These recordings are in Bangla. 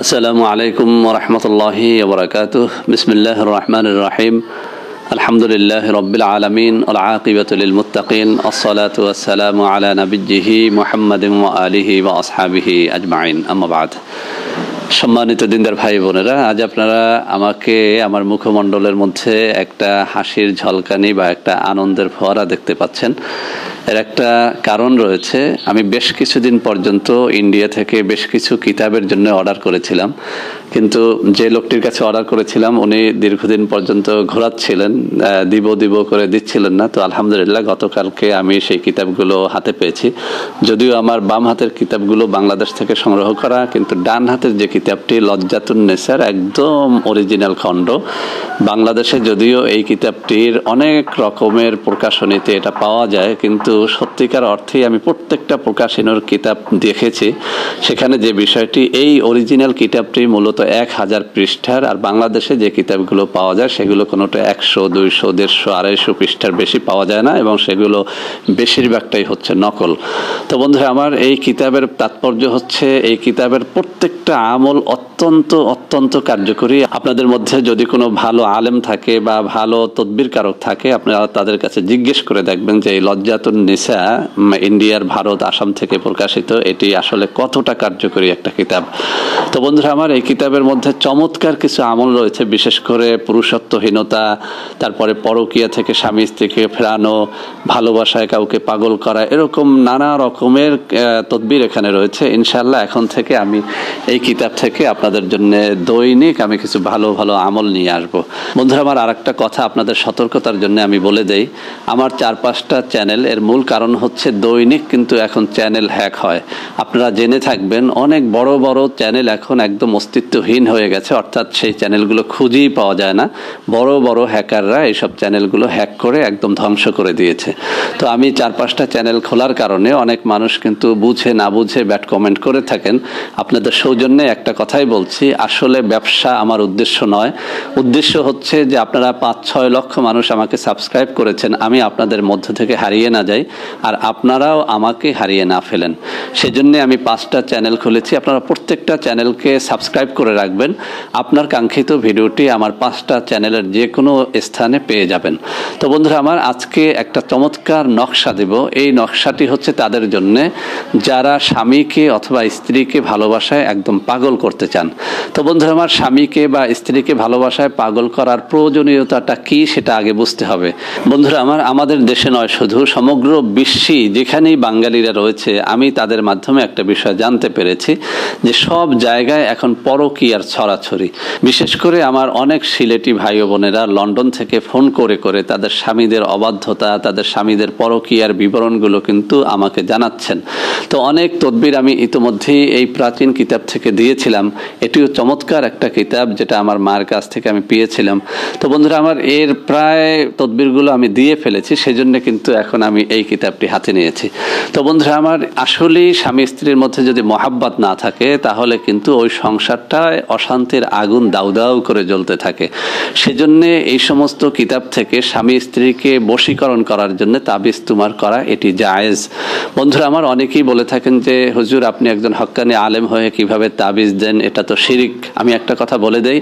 السلام عليكم ورحمة الله وبركاته بسم الله الرحمن الرحيم الحمد لله رب العالمين والعاقبة للمتقين الصلاة والسلام على نبيه محمد وآله وأصحابه أجمعين أما بعد সম্মানিত দিনদার ভাই বোনেরা আজ আপনারা আমাকে আমার মুখমণ্ডলের মধ্যে একটা হাসির ঝলকানি বা একটা আনন্দের ফোয়ারা দেখতে পাচ্ছেন এর একটা কারণ রয়েছে। আমি বেশ কিছুদিন পর্যন্ত ইন্ডিয়া থেকে বেশ কিছু কিতাবের জন্য অর্ডার করেছিলাম। কিন্তু যে লোকটির কাছে অর্ডার করেছিলাম, উনি দীর্ঘদিন পর্যন্ত ঘোরাচ্ছিলেন দিব দিব করে দিচ্ছিলেন না। তো আলহামদুলিল্লাহ, গতকালকে আমি সেই কিতাবগুলো হাতে পেয়েছি। যদিও আমার বাম হাতের কিতাবগুলো বাংলাদেশ থেকে সংগ্রহ করা, কিন্তু ডান হাতের যে কিতাবটি, লজ্জাতুন নেসার, একদম অরিজিনাল খণ্ড। বাংলাদেশে যদিও এই কিতাবটির অনেক রকমের প্রকাশনীতে এটা পাওয়া যায়, কিন্তু সত্যিকার অর্থেই আমি প্রত্যেকটা প্রকাশনীর কিতাব দেখেছি। সেখানে যে বিষয়টি, এই অরিজিনাল কিতাবটি মূলত এক হাজার পৃষ্ঠার, আর বাংলাদেশে যে কিতাবগুলো পাওয়া যায়, সেগুলো কোনোটা একশো, দুইশো, দেড়শো, আড়াইশো পৃষ্ঠার বেশি পাওয়া যায় না, এবং সেগুলো বেশিরভাগটাই হচ্ছে নকল। তো বন্ধুরা, আমার এই কিতাবের তাৎপর্য হচ্ছে, এই কিতাবের প্রত্যেকটা আমল অত্যন্ত অত্যন্ত কার্যকরী। আপনাদের মধ্যে যদি কোনো ভালো আলেম থাকে বা ভালো তদ্বির কারক থাকে, আপনারা তাদের কাছে জিজ্ঞেস করে দেখবেন যে, এই লজ্জাতুন নিসা ইন্ডিয়ার ভারত, আসাম থেকে প্রকাশিত, এটি আসলে কতটা কার্যকরী একটা কিতাব। তো বন্ধুরা, আমার এই কিতাবের মধ্যে চমৎকার কিছু আমল রয়েছে, বিশেষ করে পুরুষত্বহীনতা, তারপরে পরকিয়া থেকে স্বামী স্ত্রীকে ফেরানো, ভালোবাসায় কাউকে পাগল করা, এরকম নানা রকমের তদবির এখানে রয়েছে। ইনশাল্লাহ এখন থেকে আমি এই কিতাব থেকে আপনাদের জন্য দৈনিক আমি কিছু ভালো ভালো আমল নিয়ে আসব। বন্ধুরা, আমার আরেকটা কথা আপনাদের সতর্কতার জন্য আমি বলে দেই। আমার চার পাঁচটা চ্যানেল, এর মূল কারণ হচ্ছে দৈনিক কিন্তু এখন চ্যানেল হ্যাক হয়। আপনারা জেনে থাকবেন, অনেক বড় বড় চ্যানেল এখন একদম অস্তিত্বহীন হয়ে গেছে, অর্থাৎ সেই চ্যানেলগুলো খুঁজেই পাওয়া যায় না। বড় বড় হ্যাকাররা এইসব চ্যানেলগুলো হ্যাক করে একদম ধ্বংস করে দিয়েছে। তো আমি চার পাঁচটা চ্যানেল খোলার কারণে অনেক মানুষ কিন্তু বুঝে, না বুঝে ব্যাড কমেন্ট করে থাকেন। আপনাদের সৌজন্যে একটা কথাই বলছি, আসলে ব্যবসা আমার উদ্দেশ্য নয়। উদ্দেশ্য হচ্ছে যে আপনারা পাঁচ, ছয় লক্ষ মানুষ আমাকে সাবস্ক্রাইব করেছেন, আমি আপনাদের মধ্য থেকে হারিয়ে না যাই, আর আপনারাও আমাকে হারিয়ে না ফেলেন। সেজন্য আমি পাঁচটা চ্যানেল খুলেছি। আপনারা প্রত্যেকটা চ্যানেলকে সাবস্ক্রাইব করে রাখবেন। আপনার কাঙ্ক্ষিত ভিডিওটি আমার পাঁচটা চ্যানেলের যে কোনো স্থানে পেয়ে যাবেন। তো বন্ধুরা, আমার আজকে একটা চমৎকার নকশা দেব। এই নকশাটি হচ্ছে তাদের জন্য। যারা স্বামীকে অথবা স্ত্রীকে ভালোবাসায় একদম পাগল করতে চান। তো বন্ধুরা, আমার স্বামীকে বা স্ত্রীকে ভালোবাসায় পাগল করার প্রয়োজনীয়তাটা কি সেটা আগে বুঝতে হবে। বন্ধুরা, আমার, আমাদের দেশে নয়, শুধু সমগ্র বিশ্বেই যেখানেই বাঙালিরা রয়েছে, আমি তাদের মাধ্যমে একটা বিষয় জানতে পেরেছি যে সব জায়গায় এখন পরকীয়ার ছড়াছড়ি। বিশেষ করে আমার অনেক সিলেটি ভাই বোনেরা লন্ডন থেকে ফোন করে করে তাদের স্বামীদের অবাধ্যতা, তাদের স্বামীদের পরকীয়ার বিবরণগুলো কিন্তু আমাকে জানাচ্ছেন। তো অনেক তদবির আমি ইতিমধ্যেই এই প্রাচীন কিতাব থেকে দিয়েছিলাম। এটিও চমৎকার একটা কিতাব যেটা আমার মার কাছ থেকে আমি পেয়েছিলাম। তো বন্ধুরা, আমার এর প্রায় তদবিরগুলো আমি দিয়ে ফেলেছি, সেজন্য কিন্তু এখন আমি এই কিতাবটি হাতে নিয়েছি। তো বন্ধুরা, আমার আসলেই স্বামী স্ত্রীর মধ্যে যদি মহাব্বাত না থাকে, তাহলে কিন্তু ওই সংসারটায় অশান্তির আগুন দাউ দাউ করে জ্বলতে থাকে। সেজন্য এই সমস্ত কিতাব থেকে স্বামী স্ত্রীকে বশীকরণ করার জন্য তাবিজ তুমার করা এটি জায়েজ। বন্ধুরা, আমার অনেকেই বলে থাকেন যে, হুজুর, আপনি একজন হক্কানি আলেম হয়ে কীভাবে তাবিজ দেন? এটা তো শিরিক। আমি একটা কথা বলে দেই,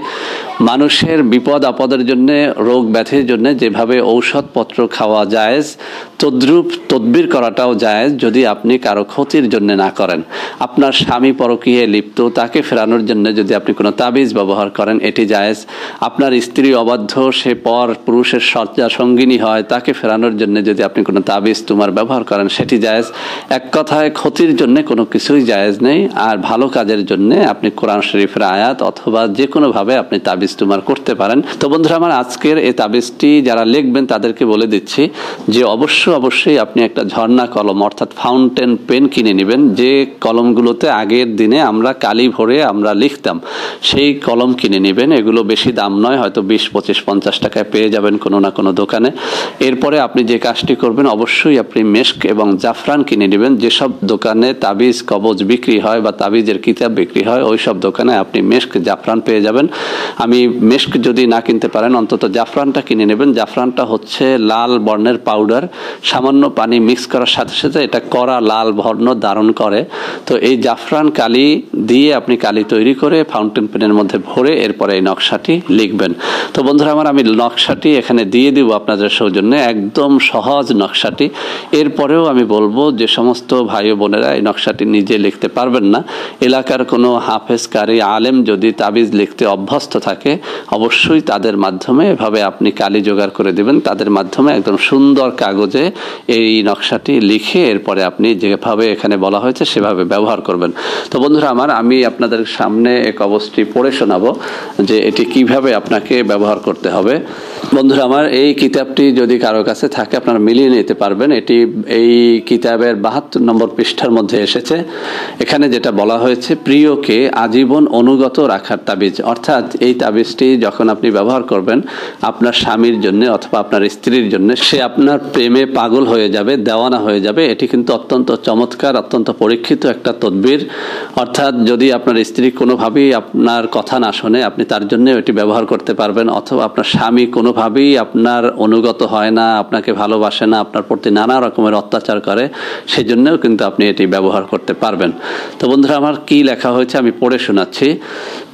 মানুষের বিপদ আপদের জন্য, রোগ ব্যাধির জন্য যেভাবে ঔষধপত্র খাওয়া জায়েজ তদ্রুপ তদবির করাটাও জায়েজ যদি আপনি কারও ক্ষতির জন্য না করেন। আপনার স্বামী পরকীয়ে লিপ্ত, তাকে ফেরানোর জন্য যদি আপনি কোনো তাবিজ ব্যবহার করেন, এটি জায়েজ। আপনার স্ত্রী অবাধ্য, সে পর পুরুষের সজ্জা সঙ্গিনী হয়, তাকে ফেরানোর জন্য যদি আপনি কোনো তাবিজ তোমার ব্যবহার করেন, সেটি জায়েজ। এক কথায়, ক্ষতির জন্য কোনো কিছুই জায়েজ নেই, আর ভালো কাজের জন্য আপনি কোরআন শরীফের আয়াত অথবা যে কোনোভাবে আপনি তাবিজ তোমার করতে পারেন। তো বন্ধুরা, আমার আজকের এই তাবিজটি যারা লিখবেন, তাদেরকে বলে দিচ্ছি যে অবশ্য অবশ্যই আপনি একটা ঝর্ণা কলম, অর্থাৎ ফাউন্টেন পেন কিনে নেবেন। যে কলমগুলোতে আগের দিনে আমরা কালি ভরে আমরা লিখতাম, সেই কলম কিনে নেবেন। এগুলো বেশি দাম নয়, হয়তো বিশ, পঁচিশ, পঞ্চাশ টাকায় পেয়ে যাবেন কোনো না কোনো দোকানে। এরপরে আপনি যে কাজটি করবেন, অবশ্যই আপনি মেস্ক এবং জাফরান কিনে নেবেন। যেসব দোকানে তাবিজ, কবজ বিক্রি হয় বা তাবিজের কিতাব বিক্রি হয় ওই সব দোকানে আপনি মেস্ক জাফরান পেয়ে যাবেন। আমি মেস্ক যদি না কিনতে পারেন, অন্তত জাফরানটা কিনে নেবেন। জাফরানটা হচ্ছে লাল বর্ণের পাউডার সামান্য পানি মিক্স করার সাথে সাথে এটা কড়া লাল বর্ণ ধারণ করে। তো এই জাফরান কালি দিয়ে আপনি কালি তৈরি করে ফাউন্টেন পেনের মধ্যে ভরে এরপরে এই নকশাটি লিখবেন। তো বন্ধুরা আমার, আমি নকশাটি এখানে দিয়ে দিব আপনাদের সৌজন্যে, একদম সহজ নকশাটি। এরপরেও আমি বলব যে সমস্ত ভাই বোনেরা এই নকশাটি নিজে লিখতে পারবেন না। এলাকার কোনো হাফেজ কারি আলেম যদি তাবিজ লিখতে অভ্যস্ত থাকে, অবশ্যই তাদের মাধ্যমে এভাবে আপনি কালি জোগাড় করে দেবেন। তাদের মাধ্যমে একদম সুন্দর কাগজে এই নকশাটি লিখে এরপরে আপনি যেভাবে এখানে বলা হয়েছে সেভাবে ব্যবহার করবেন। তো বন্ধুরা আমার, আমি আপনাদের সামনে এক অবস্থি পড়ে শোনাবো যে এটি কীভাবে আপনাকে ব্যবহার করতে হবে। বন্ধুরা আমার, এই কিতাবটি যদি কারও কাছে থাকে, আপনারা মিলিয়ে নিতে পারবেন। এটি এই কিতাবের বাহাত্তর নম্বর পৃষ্ঠার মধ্যে এসেছে। এখানে যেটা বলা হয়েছে, প্রিয়কে আজীবন অনুগত রাখার তাবিজ। অর্থাৎ এই তাবিজটি যখন আপনি ব্যবহার করবেন, আপনার স্বামীর জন্য অথবা আপনার স্ত্রীর জন্য, সে আপনার প্রেমে পাগল হয়ে যাবে, দেওয়ানা হয়ে যাবে, এটি কিন্তু অত্যন্ত চমৎকার, অত্যন্ত পরীক্ষিত একটা তদবির। অর্থাৎ যদি আপনার স্ত্রী কোনোভাবেই আপনার কথা না শোনে, আপনি তার জন্য এটি ব্যবহার করতে পারবেন, অথবা আপনার স্বামী কোনোভাবেই আপনার অনুগত হয় না, আপনাকে ভালোবাসে না, আপনার প্রতি নানা রকমের অত্যাচার করে সেই জন্যও কিন্তু আপনি এটি ব্যবহার করতে পারবেন। তো বন্ধুরা, আমার কি লেখা হয়েছে আমি পড়ে শোনাচ্ছি।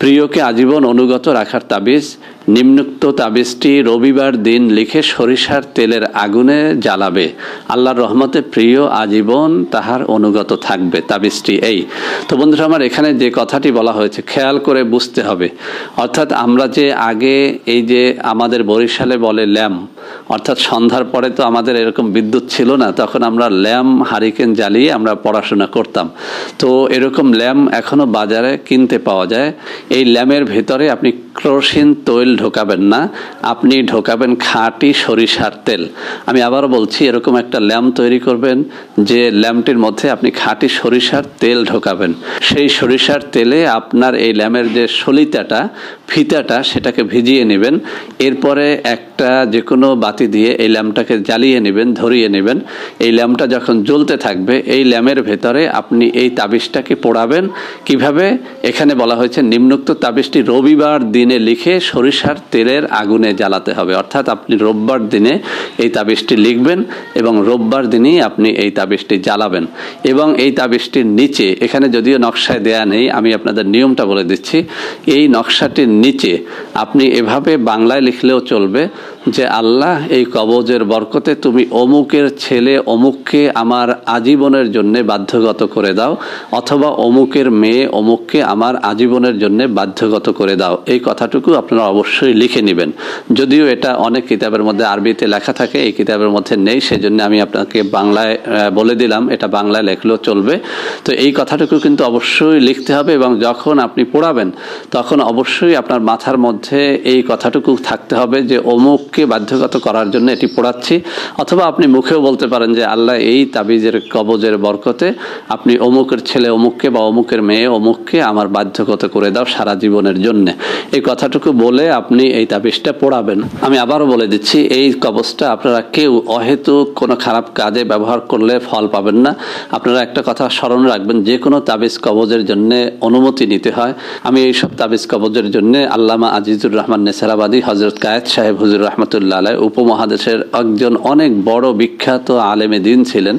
প্রিয়কে আজীবন অনুগত রাখার তাবিজ নিম্নোক্ত তাবিজটি রবিবার দিন লিখে সরিষার তেলের আগুনে জ্বালাবে। আল্লাহর রহমতে প্রিয় আজীবন তাহার অনুগত থাকবে তাবিজটি এই। তো বন্ধুরা, আমার এখানে যে কথাটি বলা হয়েছে, খেয়াল করে বুঝতে হবে। অর্থাৎ আমরা যে আগে এই যে আমাদের বরিশালে বলে ল্যাম্প অর্থাৎ সন্ধ্যার পরে তো আমাদের এরকম বিদ্যুৎ ছিল না, তখন আমরা ল্যাম্প, হারিকেন জ্বালিয়ে আমরা পড়াশোনা করতাম। তো এরকম ল্যাম্প এখনও বাজারে কিনতে পাওয়া যায়। এই ল্যাম্পের ভেতরে আপনি ক্রোসিন তৈল ঢোকাবেন না, আপনি ঢোকাবেন খাঁটি সরিষার তেল। আমি আবারও বলছি, এরকম একটা ল্যাম্প তৈরি করবেন, যে ল্যাম্পটির মধ্যে আপনি খাঁটি সরিষার তেল ঢোকাবেন। সেই সরিষার তেলে আপনার এই ল্যাম্পের যে সলিতাটা ফিতাটা সেটাকে ভিজিয়ে নেবেন। এরপরে একটা যে কোনো বাতি দিয়ে এই ল্যাম্পটাকে জ্বালিয়ে নেবেন, ধরিয়ে নেবেন। এই ল্যাম্পটা যখন জ্বলতে থাকবে, এই ল্যাম্পের ভেতরে আপনি এই তাবিজটাকে পোড়াবেন। কীভাবে? এখানে বলা হয়েছে, নিম্নোক্ত তাবিজটি রবিবার দিনে লিখে সরিষার তেলের আগুনে জ্বালাতে হবে। অর্থাৎ আপনি রোববার দিনে এই তাবিজটি লিখবেন এবং রোববার দিনেই আপনি এই তাবিজটি জ্বালাবেন। এবং এই তাবিজটির নিচে, এখানে যদিও নকশায় দেয়া নেই, আমি আপনাদের নিয়মটা বলে দিচ্ছি, এই নকশাটির নিচে। আপনি এভাবে বাংলায় লিখলেও চলবে। যে আল্লাহ এই কবজের বরকতে তুমি অমুকের ছেলে অমুককে আমার আজীবনের জন্যে বাধ্যগত করে দাও, অথবা অমুকের মেয়ে অমুককে আমার আজীবনের জন্যে বাধ্যগত করে দাও। এই কথাটুকু আপনারা অবশ্যই লিখে নেবেন। যদিও এটা অনেক কিতাবের মধ্যে আরবিতে লেখা থাকে, এই কিতাবের মধ্যে নেই, সেজন্য আমি আপনাকে বাংলায় বলে দিলাম, এটা বাংলায় লেখলেও চলবে। তো এই কথাটুকু কিন্তু অবশ্যই লিখতে হবে এবং যখন আপনি পড়াবেন, তখন অবশ্যই আপনার মাথার মধ্যে এই কথাটুকু থাকতে হবে যে অমুককে বাধ্যগত করার জন্য এটি পড়াচ্ছি। অথবা আপনি মুখেও বলতে পারেন যে, আল্লাহ, এই তাবিজের কবজের বরকতে আপনি অমুকের ছেলে অমুককে বা অমুকের মেয়ে অমুককে আমার বাধ্যগত করে দাও সারা জীবনের জন্য। এই কথাটুকু বলে আপনি এই তাবিজটা পড়াবেন। আমি আবারও বলে দিচ্ছি, এই কবজটা আপনারা কেউ অহেতুক কোনো খারাপ কাজে ব্যবহার করলে ফল পাবেন না। আপনারা একটা কথা স্মরণ রাখবেন, যে কোনো তাবিজ কবজের জন্য অনুমতি নিতে হয়। আমি এই সব তাবিজ কবজের জন্য আল্লামা আজিজুর রহমান নেসারাবাদী হজরত কায়েদ সাহেব হুজুর রহমতুল্লাহ আলাই উপমহাদেশের একজন অনেক বড় বিখ্যাত আলেমে দিন ছিলেন।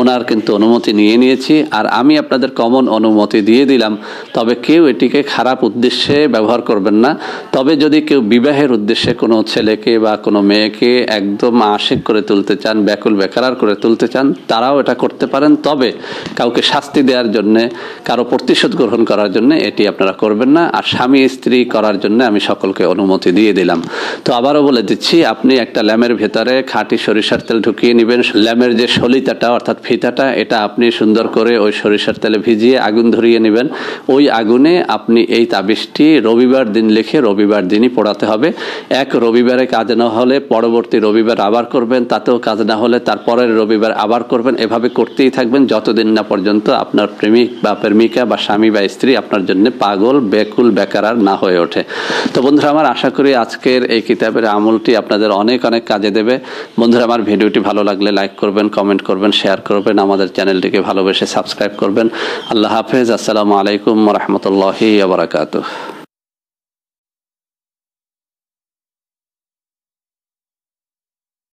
ওনার কিন্তু অনুমতি নিয়ে নিয়েছি। আর আমি আপনাদের কমন অনুমতি দিয়ে দিলাম। তবে কেউ এটিকে খারাপ উদ্দেশ্যে ব্যবহার করবেন না। তবে যদি কেউ বিবাহের উদ্দেশ্যে কোনো ছেলেকে বা কোনো মেয়েকে একদম আশেক করে তুলতে চান, ব্যাকুল বেকারার করে তুলতে চান, তারাও এটা করতে পারেন। তবে কাউকে শাস্তি দেওয়ার জন্যে, কারও প্রতিশোধ গ্রহণ করার জন্য এটি আপনারা করবেন না। আর স্বামী স্ত্রী করার জন্য আমি সকলকে অনুমতি দিয়ে দিলাম। তো আবারও বলে দিচ্ছি আপনি একটা ল্যামের ভেতরে খাঁটি সরিষার তেল ঢুকিয়ে নেবেন। ল্যামের যে সলিতাটা, অর্থাৎ ফিতাটা, এটা আপনি সুন্দর করে ওই সরিষার তেলে ভিজিয়ে আগুন ধরিয়ে নেবেন। ওই আগুনে আপনি এই তাবিজটি রবিবার দিন লিখে রবিবার দিনই পড়াতে হবে। এক রবিবারে কাজ না হলে পরবর্তী রবিবার আবার করবেন, তাতেও কাজ না হলে তারপরের রবিবার আবার করবেন। এভাবে করতেই থাকবেন যতদিন না পর্যন্ত আপনার প্রেমিক বা প্রেমিকা বা স্বামী বা স্ত্রী আপনার জন্য পাগল বেকুল বেকার না হয়ে ওঠে। তো বন্ধুরা, আমার আশা করি আজকের এই কিতাবের আমলটি আপনাদের অনেক অনেক কাজে দেবে। বন্ধুরা, আমার ভিডিওটি ভালো লাগলে লাইক করবেন কমেন্ট করবেন শেয়ার করবেন, আমাদের চ্যানেলটিকে ভালোবেসে সাবস্ক্রাইব করবেন। আল্লাহ হাফেজ, আসসালামু আলাইকুম রহমতুল্লাহি আবরাকাতুহ